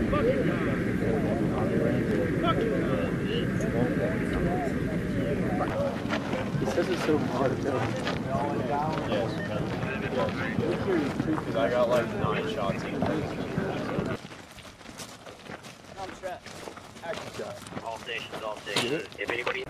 He says it's so hard to Yes. Because I got like nine shots in. Action shot. All stations, all stations. If anybody.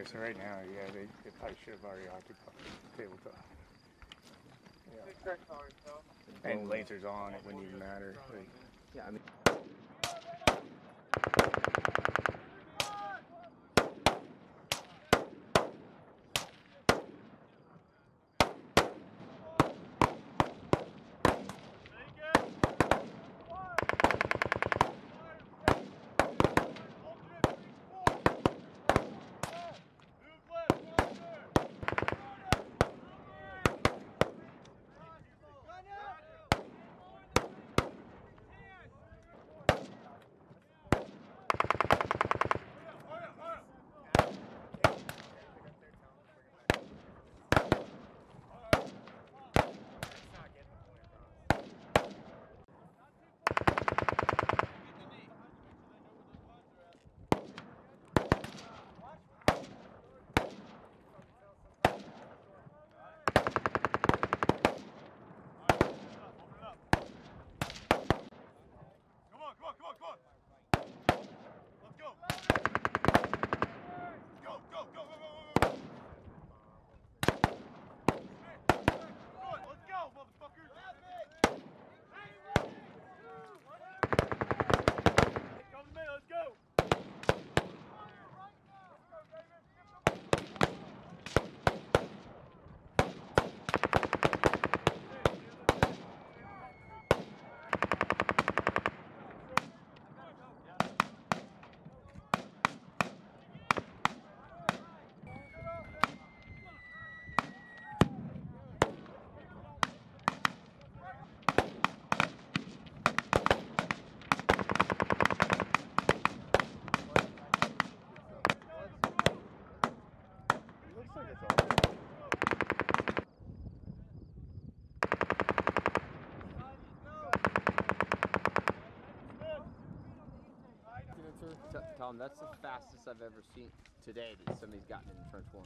Yes. So right now, yeah, they, they probably should have already occupied the tabletop. Yeah. And lasers on, it wouldn't even matter. Like, Yeah, I mean. Tom, that's the fastest I've ever seen today that somebody's gotten in trench one.